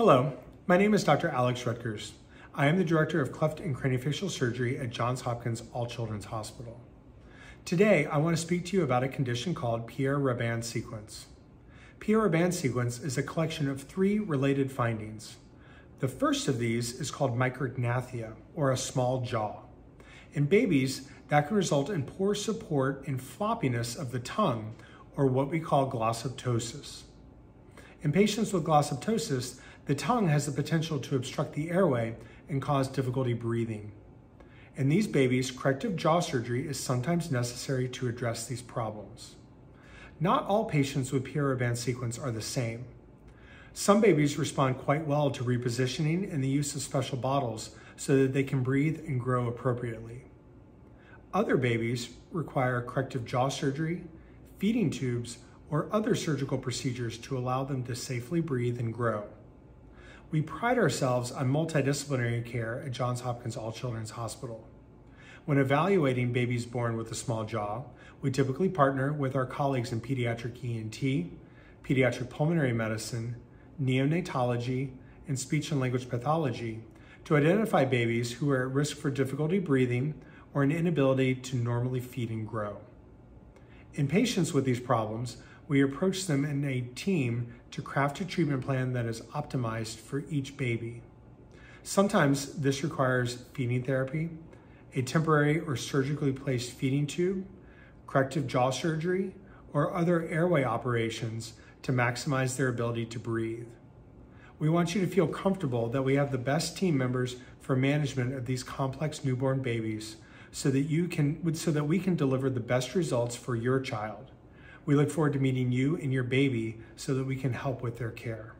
Hello, my name is Dr. Alex Rottgers. I am the Director of Cleft and Craniofacial Surgery at Johns Hopkins All Children's Hospital. Today, I want to speak to you about a condition called Pierre-Robin sequence. Pierre-Robin sequence is a collection of three related findings. The first of these is called micrognathia, or a small jaw. In babies, that can result in poor support and floppiness of the tongue, or what we call glossoptosis. In patients with glossoptosis, the tongue has the potential to obstruct the airway and cause difficulty breathing. In these babies, corrective jaw surgery is sometimes necessary to address these problems. Not all patients with Pierre-Robin sequence are the same. Some babies respond quite well to repositioning and the use of special bottles so that they can breathe and grow appropriately. Other babies require corrective jaw surgery, feeding tubes, or other surgical procedures to allow them to safely breathe and grow. We pride ourselves on multidisciplinary care at Johns Hopkins All Children's Hospital. When evaluating babies born with a small jaw, we typically partner with our colleagues in pediatric ENT, pediatric pulmonary medicine, neonatology, and speech and language pathology to identify babies who are at risk for difficulty breathing or an inability to normally feed and grow. In patients with these problems, we approach them in a team to craft a treatment plan that is optimized for each baby. Sometimes this requires feeding therapy, a temporary or surgically placed feeding tube, corrective jaw surgery, or other airway operations to maximize their ability to breathe. We want you to feel comfortable that we have the best team members for management of these complex newborn babies so that you can so that we can deliver the best results for your child. We look forward to meeting you and your baby so that we can help with their care.